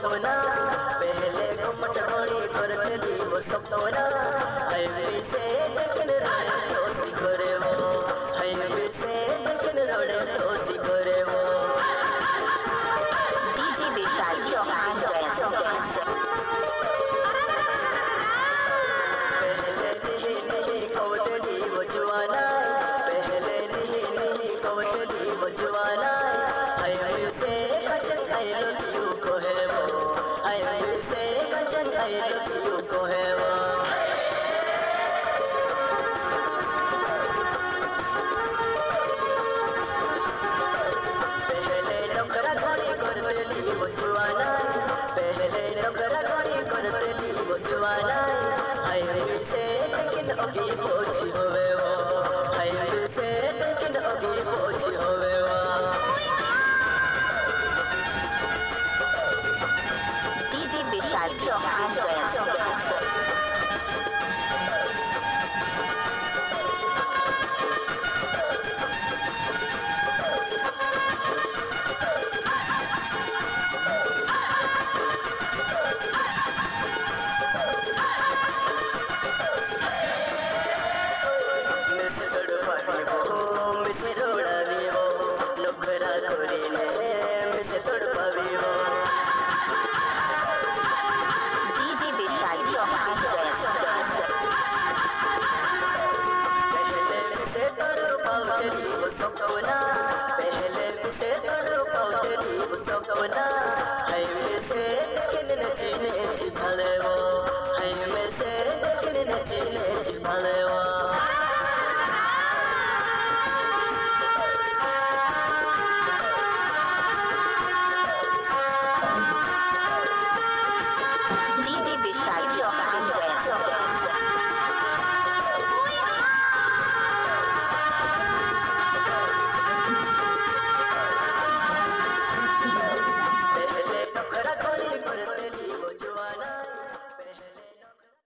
so now वाला Hello.